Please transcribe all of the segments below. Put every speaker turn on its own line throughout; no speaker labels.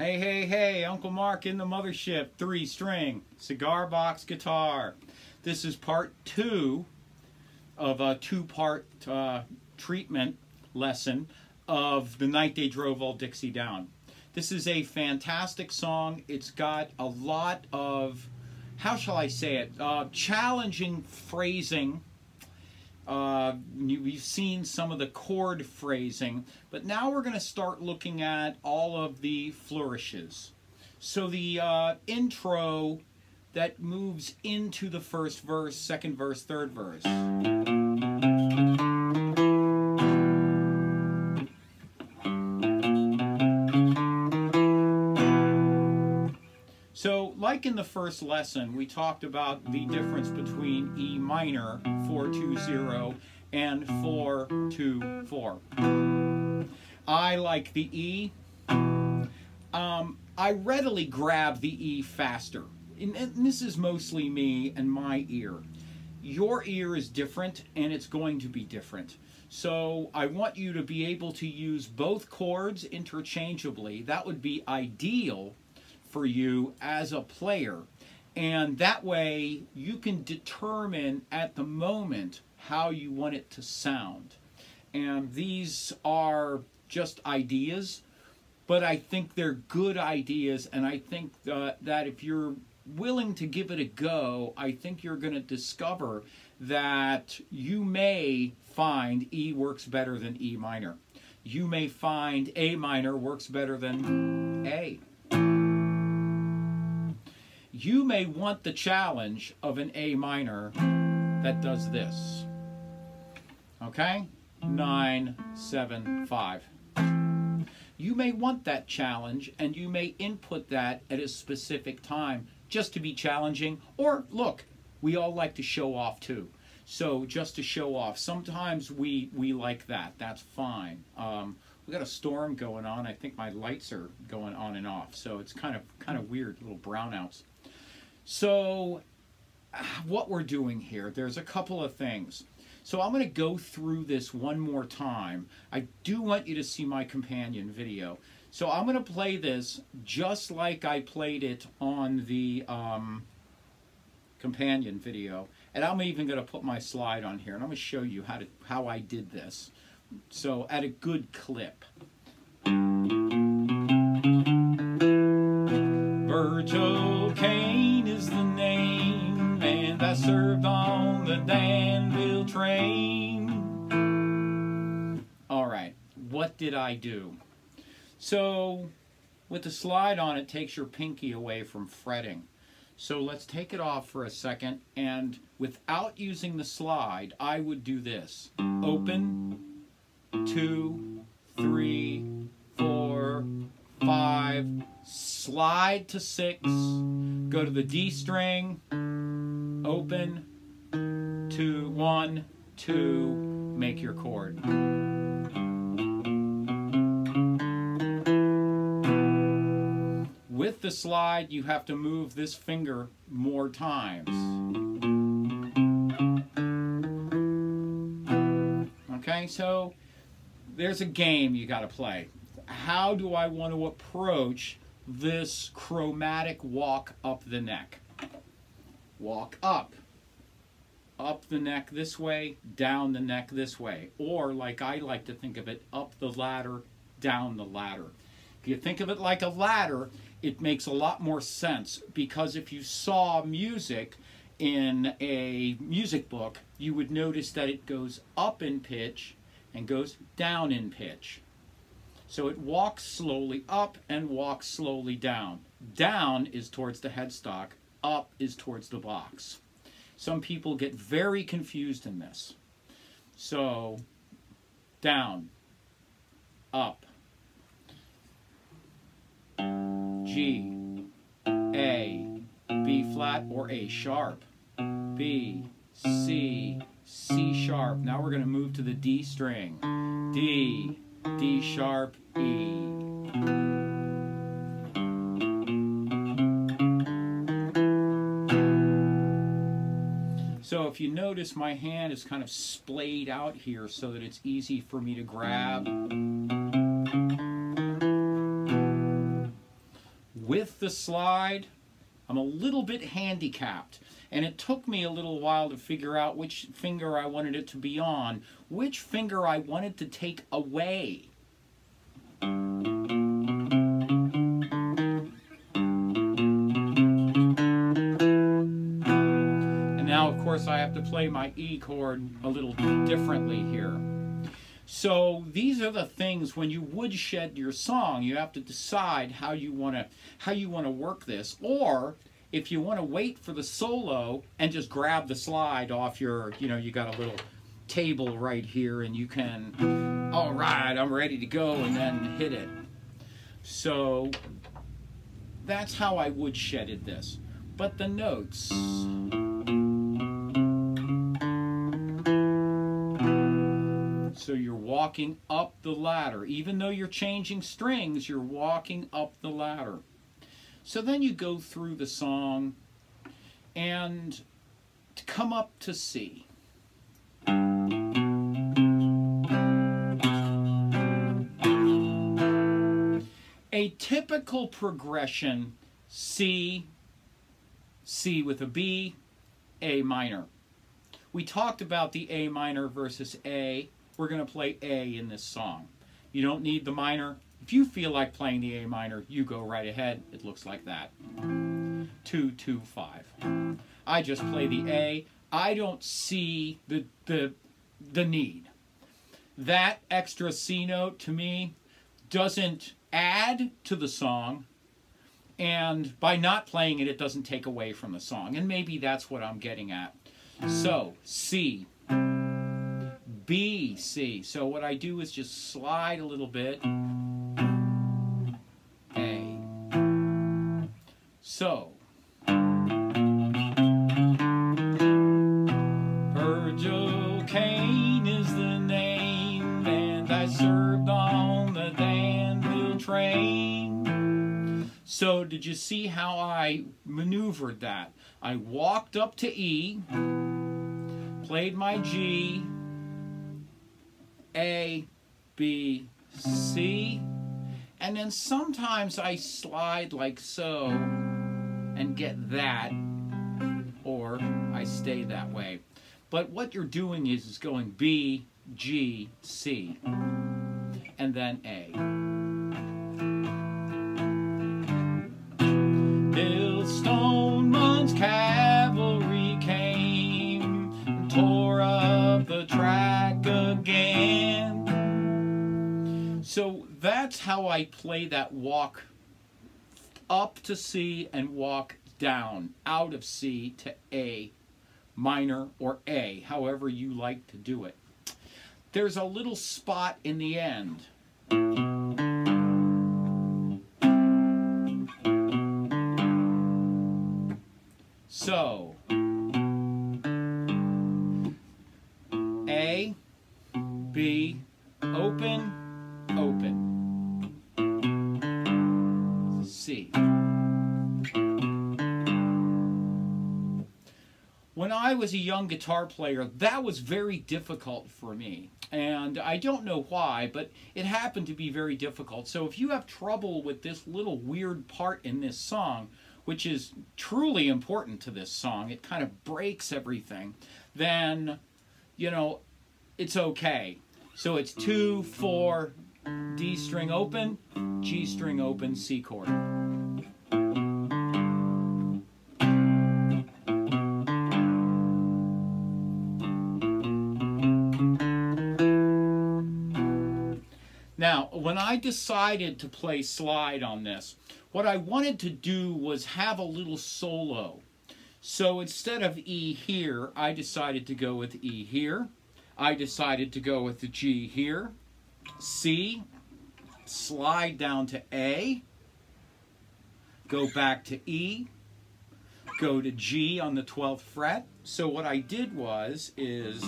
Hey, hey, hey, Uncle Mark in the mothership, three string, cigar box guitar. This is part two of a two part uh, treatment lesson of The Night They Drove Old Dixie Down. This is a fantastic song. It's got a lot of, how shall I say it, uh, challenging phrasing uh, we've seen some of the chord phrasing, but now we're going to start looking at all of the flourishes. So the uh, intro that moves into the first verse, second verse, third verse. Like in the first lesson, we talked about the difference between E minor 420 and 424. I like the E. Um, I readily grab the E faster. And, and this is mostly me and my ear. Your ear is different and it's going to be different. So I want you to be able to use both chords interchangeably. That would be ideal for you as a player. And that way you can determine at the moment how you want it to sound. And these are just ideas, but I think they're good ideas. And I think uh, that if you're willing to give it a go, I think you're going to discover that you may find E works better than E minor. You may find A minor works better than A you may want the challenge of an A minor that does this. Okay? Nine, seven, five. You may want that challenge and you may input that at a specific time just to be challenging. Or look, we all like to show off too. So just to show off. Sometimes we, we like that. That's fine. Um, we got a storm going on. I think my lights are going on and off. So it's kind of kind of weird, little brownouts. So what we're doing here, there's a couple of things. So I'm going to go through this one more time. I do want you to see my companion video. So I'm going to play this just like I played it on the um, companion video. And I'm even going to put my slide on here. And I'm going to show you how, to, how I did this. So at a good clip. Virgil Caine served on the Danville train. All right, what did I do? So, with the slide on, it takes your pinky away from fretting. So let's take it off for a second, and without using the slide, I would do this. Open, two, three, four, five, slide to six, go to the D string, open, two, one, two, make your chord. With the slide, you have to move this finger more times. Okay, so there's a game you got to play how do I want to approach this chromatic walk up the neck? Walk up. Up the neck this way, down the neck this way. Or, like I like to think of it, up the ladder, down the ladder. If you think of it like a ladder, it makes a lot more sense because if you saw music in a music book, you would notice that it goes up in pitch and goes down in pitch. So it walks slowly up and walks slowly down. Down is towards the headstock, up is towards the box. Some people get very confused in this. So, down, up, G, A, B flat or A sharp, B, C, C sharp. Now we're going to move to the D string. D, D sharp, E. if you notice my hand is kind of splayed out here so that it's easy for me to grab. with the slide, I'm a little bit handicapped. And it took me a little while to figure out which finger I wanted it to be on, which finger I wanted to take away. Have to play my E chord a little differently here. So these are the things when you woodshed your song, you have to decide how you want to how you want to work this, or if you want to wait for the solo and just grab the slide off your, you know, you got a little table right here and you can, all right, I'm ready to go and then hit it. So that's how I woodshedded this. But the notes. Walking up the ladder. Even though you're changing strings, you're walking up the ladder. So then you go through the song and come up to C. A typical progression C, C with a B, A minor. We talked about the A minor versus A. We're going to play A in this song. You don't need the minor. If you feel like playing the A minor, you go right ahead. It looks like that. Two, two, five. I just play the A. I don't see the, the, the need. That extra C note to me doesn't add to the song and by not playing it it doesn't take away from the song and maybe that's what I'm getting at so C B C. So what I do is just slide a little bit. A. So. Virgil Caine is the name and I served on the Danville train. So did you see how I maneuvered that? I walked up to E played my G A B C and then sometimes I slide like so and get that or I stay that way. But what you're doing is, is going B, G, C, and then A. how I play that walk up to C and walk down out of C to A minor or A, however you like to do it. There's a little spot in the end. When I was a young guitar player, that was very difficult for me. And I don't know why, but it happened to be very difficult. So if you have trouble with this little weird part in this song, which is truly important to this song, it kind of breaks everything, then, you know, it's okay. So it's two, four, D string open, G string open, C chord. When I decided to play slide on this, what I wanted to do was have a little solo. So instead of E here, I decided to go with E here. I decided to go with the G here. C, slide down to A, go back to E, go to G on the 12th fret. So what I did was is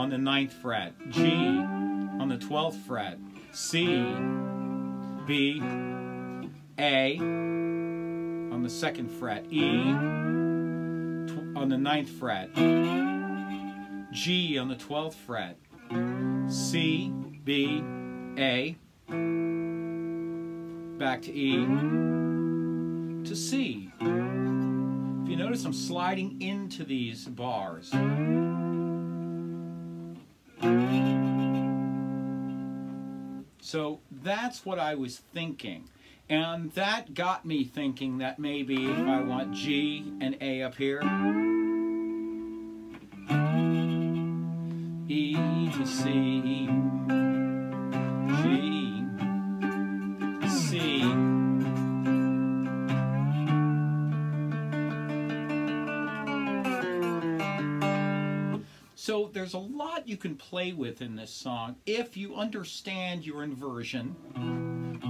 on the 9th fret, G on the 12th fret, C, B, A on the 2nd fret, E on the 9th fret, G on the 12th fret, C, B, A, back to E, to C. If you notice, I'm sliding into these bars. So that's what I was thinking. And that got me thinking that maybe if I want G and A up here, E to C, you can play with in this song if you understand your inversion,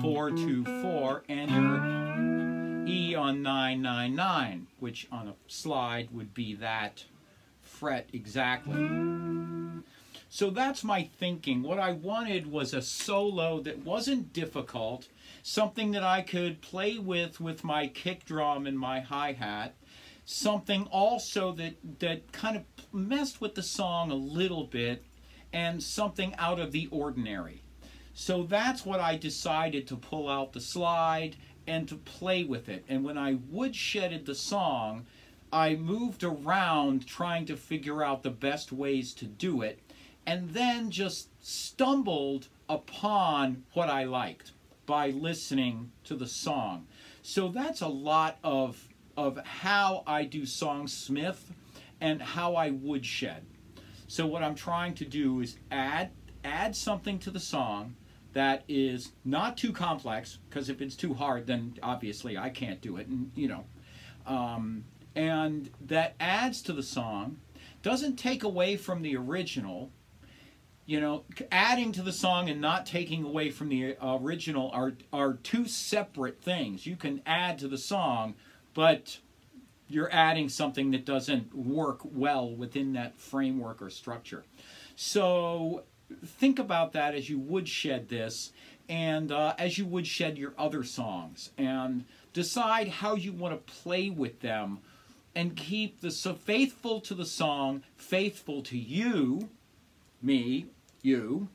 4 to 4, and your E on 999, which on a slide would be that fret exactly. So that's my thinking. What I wanted was a solo that wasn't difficult, something that I could play with with my kick drum and my hi-hat, something also that, that kind of messed with the song a little bit, and something out of the ordinary. So that's what I decided to pull out the slide and to play with it. And when I woodshedded the song, I moved around trying to figure out the best ways to do it and then just stumbled upon what I liked by listening to the song. So that's a lot of, of how I do songsmith and how I woodshed. So what I'm trying to do is add, add something to the song that is not too complex, because if it's too hard, then obviously I can't do it, and you know, um, and that adds to the song, doesn't take away from the original, you know, adding to the song and not taking away from the original are, are two separate things. You can add to the song, but you're adding something that doesn't work well within that framework or structure. So think about that as you woodshed this and uh, as you woodshed your other songs and decide how you want to play with them and keep the so faithful to the song, faithful to you, me, you,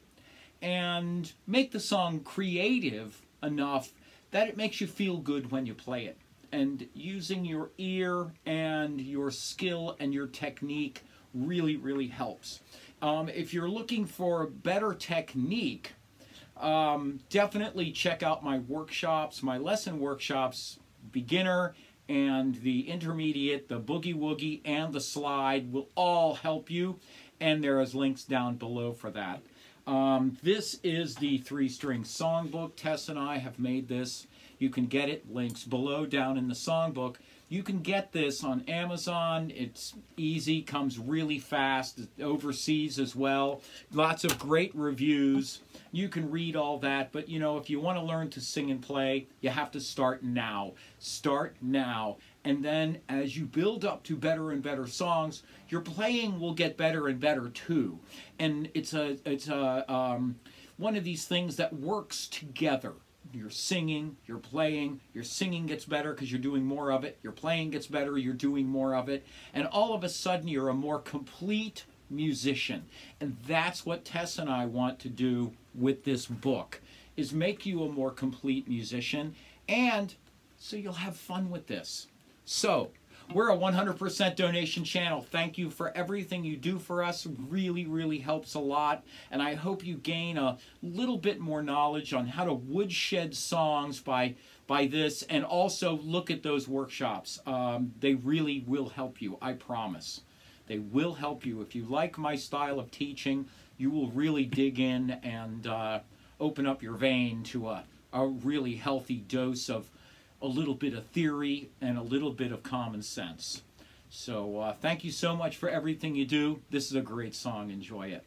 and make the song creative enough that it makes you feel good when you play it. And using your ear and your skill and your technique really, really helps. Um, if you're looking for better technique, um, definitely check out my workshops, my lesson workshops, beginner and the intermediate, the boogie woogie, and the slide will all help you and there is links down below for that. Um, this is the three-string songbook. Tess and I have made this. You can get it, links below down in the songbook. You can get this on Amazon. It's easy, comes really fast, overseas as well. Lots of great reviews. You can read all that, but you know, if you want to learn to sing and play, you have to start now. Start now. And then as you build up to better and better songs, your playing will get better and better too. And it's a it's a um, one of these things that works together you're singing, you're playing, your singing gets better because you're doing more of it, your playing gets better, you're doing more of it, and all of a sudden you're a more complete musician. And that's what Tess and I want to do with this book, is make you a more complete musician, and so you'll have fun with this. So, we're a 100% donation channel. Thank you for everything you do for us. Really, really helps a lot. And I hope you gain a little bit more knowledge on how to woodshed songs by, by this and also look at those workshops. Um, they really will help you, I promise. They will help you. If you like my style of teaching, you will really dig in and uh, open up your vein to a, a really healthy dose of a little bit of theory and a little bit of common sense. So uh, thank you so much for everything you do. This is a great song. Enjoy it.